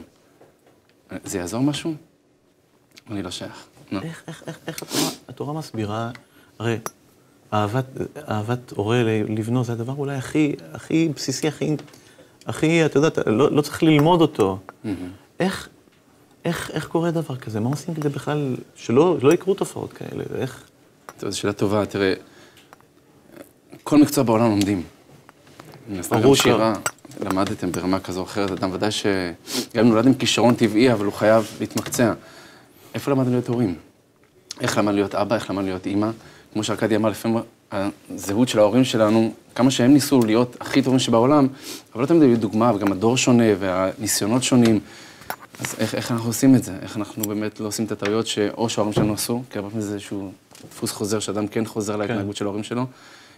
זה יעזור משהו? אני לא שייך. נו. איך, איך, איך, איך התורה, התורה מסבירה, הרי אהבת, אהבת הורה לבנו זה הדבר אולי הכי, הכי בסיסי, הכי, הכי, אתה יודע, לא, לא צריך ללמוד אותו. איך, איך, איך קורה דבר כזה? מה עושים כדי בכלל, שלא לא יקרו תופעות כאלה? איך... טוב, זו שאלה טובה. תראה, כל מקצוע בעולם לומדים. ברור שירה, למדתם ברמה כזו או אחרת, אדם ודאי שגם אם נולד עם כישרון טבעי, אבל הוא חייב להתמקצע. איפה למד להיות הורים? איך למד להיות אבא, איך למד להיות אימא? כמו שארכדי אמר, לפעמים הזהות של ההורים שלנו, כמה שהם ניסו להיות הכי טובים שבעולם, אבל לא תמיד היו דוגמה, וגם הדור שונה, והניסיונות שונים. אז איך, איך אנחנו עושים את זה? איך אנחנו באמת לא עושים את הטעויות שאו שההורים שלנו עשו, כי הרבה פעמים זה איזשהו דפוס חוזר, שאדם כן חוזר להתנהגות של ההורים שלו,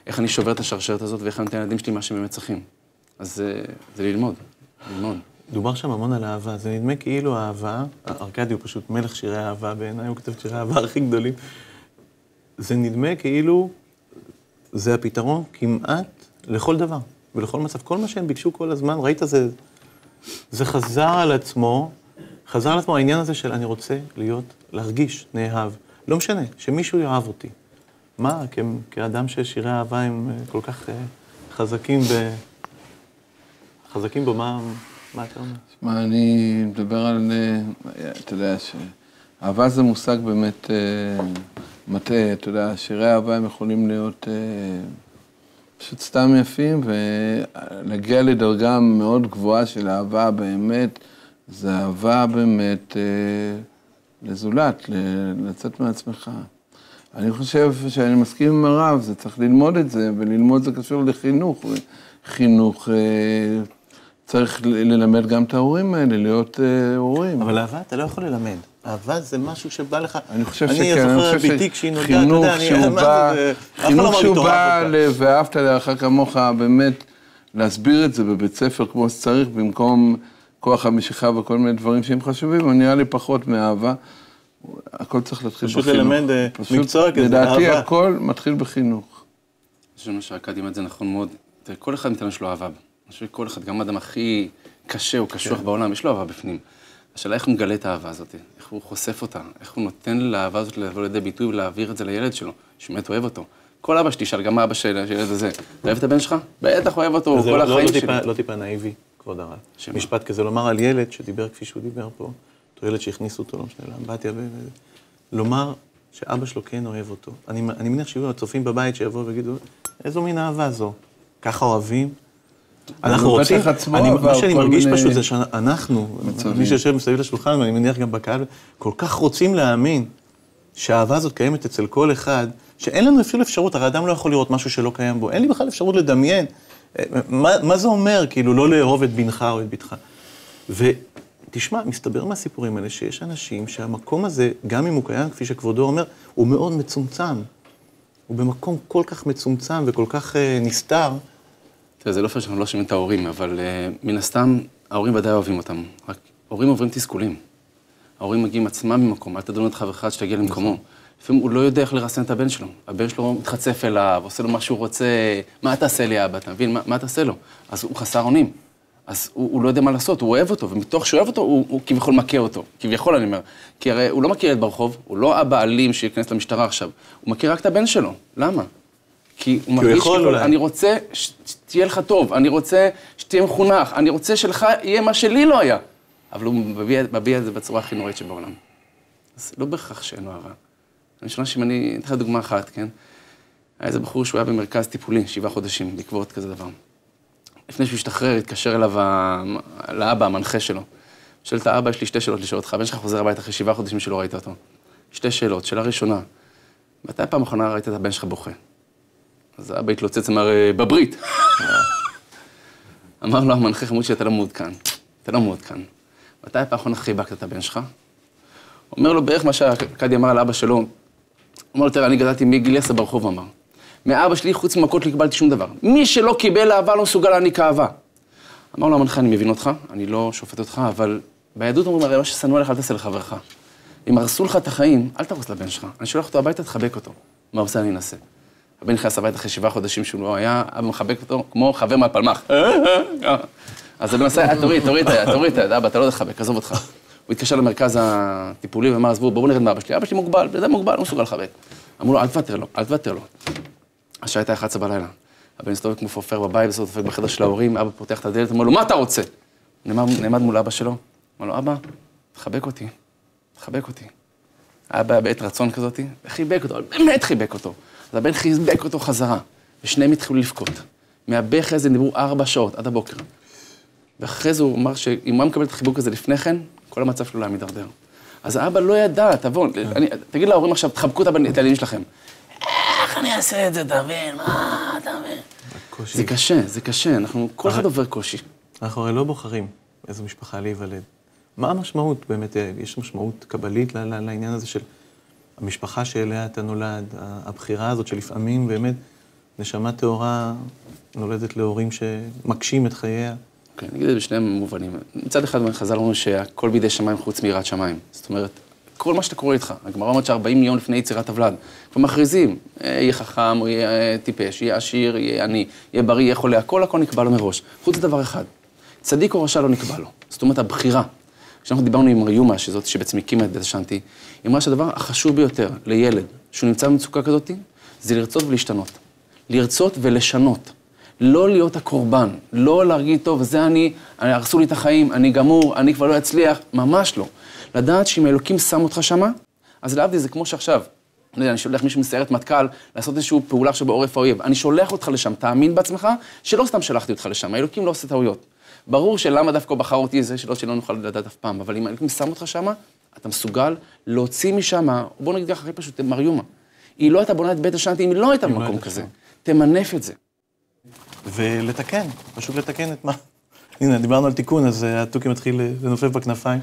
איך אני שובר את השרשרת הזאת, ואיך אני נותן לילדים שלי מה שהם באמת צריכים. אז זה, זה ללמוד, ללמוד. דובר שם המון על אהבה, זה נדמה כאילו אהבה, ארכדי הוא פשוט מלך שירי אהבה בעיניי, הוא כותב את שירי האהבה הכי גדולים. זה נדמה כאילו זה הפתרון כמעט לכל דבר ולכל מצב. כל מה שהם ביקשו כל הזמן, ראית, זה, זה חזר על עצמו, חזר על עצמו העניין הזה של אני רוצה להיות, להרגיש נאהב. לא משנה, שמישהו יאהב אותי. מה, כ- כאדם ששירי אהבה הם אה, כל כך אה, חזקים ב... חזקים בו, מה, מה אתה אומר? תשמע, אני מדבר על, אה, אתה יודע, שאהבה זה מושג באמת אה, מטעה, אתה יודע, שירי אהבה הם יכולים להיות אה, פשוט סתם יפים, ולהגיע לדרגה מאוד גבוהה של אהבה באמת, זה אהבה באמת אה, לזולת, לצאת מעצמך. אני חושב שאני מסכים עם הרב, זה צריך ללמוד את זה, וללמוד זה קשור לחינוך. חינוך, אה, צריך ללמד גם את ההורים האלה, להיות הורים. אבל אהבה אתה לא יכול ללמד. אהבה זה משהו שבא לך. אני חושב אני שכן, אני זוכר חושב ביתי כשהיא נולדה, אתה יודע, אני... שהוא מה בא, זה, אף אחד לא חינוך אמר לי שהוא בא כל כך. ל- ואהבת לרעך כמוך, באמת, להסביר את זה בבית ספר כמו שצריך, במקום כוח המשיכה וכל מיני דברים שהם חשובים, נראה לי פחות מאהבה. הכל צריך להתחיל פשוט בחינוך. ללמד, אה, פשוט, מקצוע כזה, לדעתי אהבה. הכל מתחיל בחינוך. אני חושב שהקאדי אומר את זה נכון מאוד. כל אחד מאיתנו יש לו אהבה. אני חושב שכל אחד, גם האדם הכי קשה או קשוח בעולם, יש לו אהבה בפנים. השאלה איך הוא מגלה את האהבה הזאת, איך הוא חושף אותה, איך הוא נותן לאהבה הזאת לבוא לידי ביטוי ולהעביר את זה לילד שלו, שבאמת אוהב אותו. כל אבא שתשאל, גם אבא של הילד הזה, אתה אוהב את הבן שלך? בטח אוהב אותו, זה כל לא- החיים לא שלי. טיפה- לא טיפה נאיבי, כבוד הרב. משפט כזה לומר על ילד שדיבר כפי שהוא דיבר פה, אותו ילד שהכניסו אותו, לא משנה, לאמבטיה, לומר שאבא שלו כן אוהב אותו. אני, אני מניח שיהיו הצופים בבית שיבואו ויגידו, איזו מין אהבה זו? ככה אוהבים? אנחנו רוצים, עצמו אני, מה שאני מרגיש מיני פשוט זה שאנחנו, מצבים. מי שיושב מסביב לשולחן, ואני מניח גם בקהל, כל כך רוצים להאמין שהאהבה הזאת קיימת אצל כל אחד, שאין לנו אפילו אפשרות, הרי אדם לא יכול לראות משהו שלא קיים בו, אין לי בכלל אפשרות לדמיין. אה, מה, מה זה אומר, כאילו, לא לאהוב את בנך או את בתך? ותשמע, מסתבר מהסיפורים האלה שיש אנשים שהמקום הזה, גם אם הוא קיים, כפי שכבודו אומר, הוא מאוד מצומצם. הוא במקום כל כך מצומצם וכל כך אה, נסתר. תראה, זה לא פייר שאנחנו לא שומעים את ההורים, אבל uh, מן הסתם, ההורים ודאי אוהבים אותם. רק הורים עוברים תסכולים. ההורים מגיעים עצמם ממקום, אל תדון את חברך עד שתגיע למקומו. לפעמים הוא לא יודע איך לרסן את הבן שלו. הבן שלו מתחצף אליו, עושה לו מה שהוא רוצה, מה תעשה לי אבא, אתה מבין? מה, מה תעשה לו? אז הוא חסר אונים. אז הוא, הוא לא יודע מה לעשות, הוא אוהב אותו, ומתוך שהוא אוהב אותו, הוא, הוא כביכול מכה אותו. כביכול, אני אומר. כי הרי הוא לא מכיר ילד ברחוב, הוא לא אבא אלים שייכנס למשטרה עכשיו. הוא מכיר רק את הבן שלו. למה? כי הוא מרגיש יכול כאילו, אולי. אני רוצה שתהיה לך טוב, אני רוצה שתהיה מחונך, אני רוצה שלך יהיה מה שלי לא היה. אבל הוא מביע, מביע את זה בצורה הכי נוראית שבעולם. אז לא בהכרח שאין לו אהבה. אני שומע שאם אני, אתן לך דוגמה אחת, כן? היה איזה בחור שהוא היה במרכז טיפולי, שבעה חודשים, בעקבות כזה דבר. לפני שהוא השתחרר, התקשר אליו ה- לאבא, המנחה שלו. שואל את האבא, יש לי שתי שאלות לשאול אותך, הבן שלך חוזר הביתה אחרי שבעה חודשים שלא ראית אותו. שתי שאלות. שאלה ראשונה, מתי הפעם האחרונה ראית את הבן שלך בוכה? אז האבא התלוצץ, אמר, "אה, בברית. [LAUGHS] אמר לו המנחה חמוד שאתה לא מעודכן. אתה לא מעודכן. מתי הפעם האחרונה חיבקת את הבן שלך? אומר לו בערך מה שהקאדי אמר על אבא שלו. הוא אמר לו, תראה, אני גדלתי מגיל עשר ברחוב, אמר. מאבא שלי, חוץ ממכות, לא קיבלתי שום דבר. מי שלא קיבל אהבה לא מסוגל להעניק אהבה. אמר לו המנחה, אני מבין אותך, אני לא שופט אותך, אבל ביהדות אומרים, הרי מה ששנוא עליך, אל תעשה לחברך. אם הרסו לך את החיים, אל תרוס לבן שלך. אני שולח אותו הביתה, תחבק אותו. מה עושה אני אנסה? הבן נכנס הביתה אחרי שבעה חודשים שהוא לא היה, אבא מחבק אותו כמו חבר מהפלמ"ח. אז הבן עשה, "אה, תוריד, תוריד היד, תוריד את היד, אבא, אתה לא יודע לחבק, עזוב אותך. הוא התקשר למרכז הטיפולי ואמר, עזבו, בואו נרד מאבא שלי, אבא שלי מוגבל, בן אדם מוגבל, לא מסוגל לחבק. אמרו לו, אל תוותר לו, אל תוותר לו. השעה הייתה 11 בלילה. הבן הסתובב כמו פופר בבית, בסוף דופק בחדר של ההורים, אבא פותח את הדלת, אומר לו, מה אתה רוצה? נעמד, מול אבא שלו, אמר לו, אבא, תחבק אותי, תחבק אותי. אבא בעת רצון כזאת, חיבק אותו, באמת חיבק אותו. אז הבן חיבק אותו חזרה, ושניהם התחילו לבכות. מהבכי הזה דיברו ארבע שעות, עד הבוקר. ואחרי זה הוא אמר שאם הוא היה מקבל את החיבוק הזה לפני כן, כל המצב שלו לא היה מידרדר. אז האבא לא ידע, תבוא, אני, תגיד להורים עכשיו, תחבקו את הילדים שלכם. איך אני אעשה את זה, אתה מבין? מה? קושי. זה קשה, זה קשה, אנחנו, כל אחד עובר קושי. אנחנו הרי לא בוחרים איזו משפחה להיוולד. מה המשמעות באמת, יש משמעות קבלית לעניין הזה של המשפחה שאליה אתה נולד, הבחירה הזאת שלפעמים באמת נשמה טהורה נולדת להורים שמקשים את חייה. כן, נגיד את זה בשני מובנים. מצד אחד, חז"ל אומרים שהכל בידי שמיים חוץ מיראת שמיים. זאת אומרת, כל מה שאתה קורא איתך, הגמרא אומרת ש-40 יום לפני יצירת הוולד, כבר מכריזים, אה, יהיה חכם, או יהיה אה, טיפש, יהיה עשיר, יהיה עני, יהיה בריא, יהיה חולה, הכל הכל נקבע לו מראש. חוץ מדבר אחד, צדיק או רשע לא נקבע לו. זאת אומרת, הבחירה. כשאנחנו דיברנו עם ריומה, שזאת שבעצם הקימה את בית השנטי, היא אמרה שהדבר החשוב ביותר לילד שהוא נמצא במצוקה כזאת, זה לרצות ולהשתנות. לרצות ולשנות. לא להיות הקורבן, לא להרגיש, טוב, זה אני, הרסו לי את החיים, אני גמור, אני כבר לא אצליח, ממש לא. לדעת שאם אלוקים שם אותך שמה, אז להבדיל זה כמו שעכשיו, אני יודע, אני שולח מישהו מסיירת מטכ"ל לעשות איזושהי פעולה עכשיו בעורף האויב. אני שולח אותך לשם, תאמין בעצמך שלא סתם שלחתי אותך לשם, האלוקים לא עושה טעויות. ברור שלמה דווקא בחר אותי, זה שאלות שלא נוכל לדעת אף פעם, אבל אם האלוקים שם אותך שמה, אתה מסוגל להוציא משם, בוא נגיד ככה הכי פשוט, מר יומה. היא לא הייתה בונה את בית השנתי אם היא לא הייתה במקום כזה. תמנף את זה. ולתקן, פשוט לתקן את מה... [LAUGHS] הנה, דיברנו על תיקון, אז אה, התוכי מתחיל אה, לנופף בכנפיים.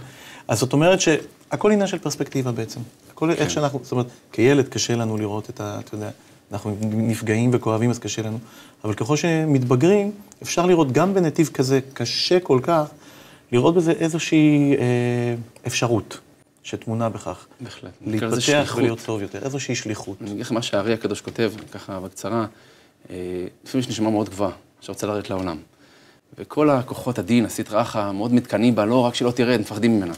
אז זאת אומרת שהכל עניין של פרספקטיבה בעצם. הכל איך שאנחנו, זאת אומרת, כילד קשה לנו לראות את ה... אתה יודע, אנחנו נפגעים וכואבים, אז קשה לנו. אבל ככל שמתבגרים, אפשר לראות גם בנתיב כזה קשה כל כך, לראות בזה איזושהי אה, אפשרות שטמונה בכך. בהחלט. להתפתח. ולהיות טוב יותר, איזושהי שליחות. אני אגיד לך מה שהארי הקדוש כותב, ככה בקצרה, אה, לפעמים יש נשמה מאוד גבוהה, שרוצה לרדת לעולם. וכל הכוחות הדין, הסטרא אחא, מאוד מתקנאים בה, לא רק שלא תרד, מפחדים ממנה.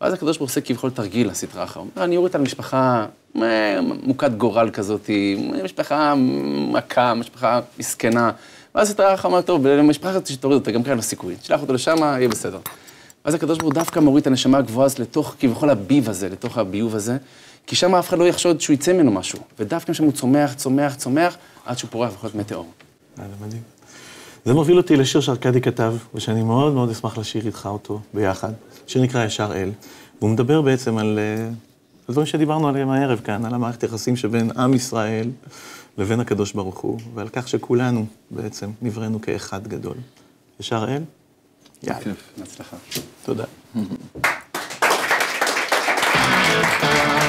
ואז הקדוש ברוך הוא עושה כביכול תרגיל. הוא אומר, אני אוריד על משפחה אה, מוכת גורל כזאת, משפחה מכה, משפחה מסכנה. ואז סטרא אחא אומר, טוב, למשפחה הזאת שתוריד אותה, גם כאן אין לו סיכוי. תשלח אותו לשם, יהיה בסדר. ואז הקדוש ברוך הוא דווקא מוריד את הנשמה הגבוהה הזאת לתוך כביכול הביב הזה, לתוך הביוב הזה, כי שם אף אחד לא יחשוד שהוא יצא ממנו משהו. ודווקא שם הוא צומח, צומח, צומח, עד שהוא פורח ויכול להיות תהום. אה, מדהים. זה מוביל אותי לשיר שארכדי כתב, ושאני מאוד מאוד אשמח לשיר איתך אותו ביחד. שיר נקרא ישר אל, והוא מדבר בעצם על אה, על דברים שדיברנו עליהם הערב כאן, על המערכת יחסים שבין עם ישראל לבין הקדוש ברוך הוא, ועל כך שכולנו בעצם נבראנו כאחד גדול. ישר אל? יאללה, בהצלחה. תודה. [LAUGHS]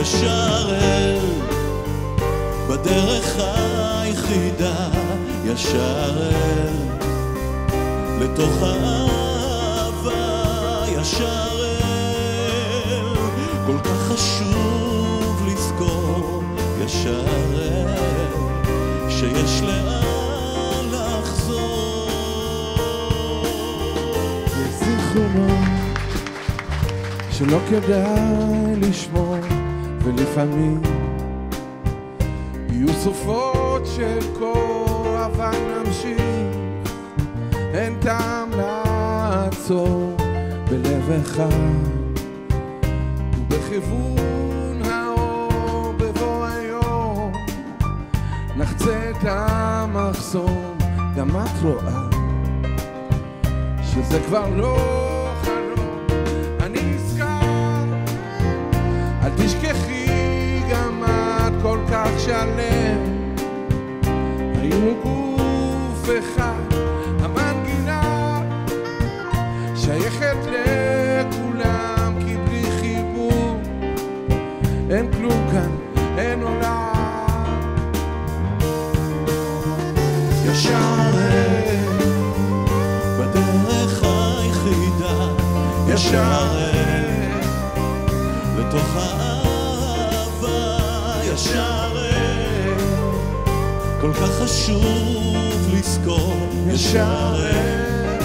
ישר אל בדרך היחידה, ישר אל לתוך האהבה, ישר אל כל כך חשוב לזכור, ישר אל שיש לאן לחזור. שלא כדאי לשמור, ולפעמים יהיו סופות של כה, אבל נמשיך. אין טעם לעצור בלב אחד, ובכיוון האור בבוא היום, נחצה את המחסום, גם את רואה. שזה כבר לא ישר אל לתוך האהבה, ישר אל כל כך חשוב לזכור, ישר אל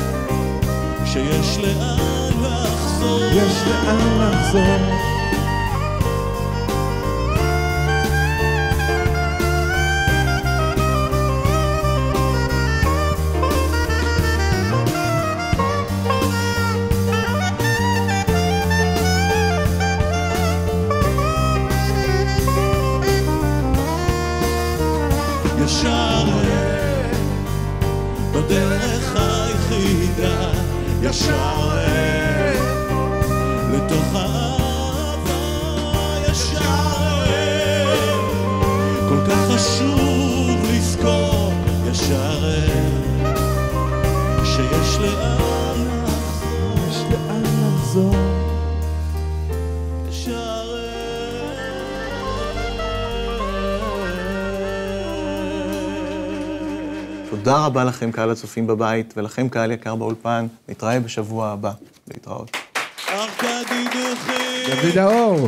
שיש לאן לחזור, יש לאן לחזור. רבה לכם, קהל הצופים בבית, ולכם, קהל יקר באולפן. נתראה בשבוע הבא. להתראות. ארכדי דוכין דוד האור.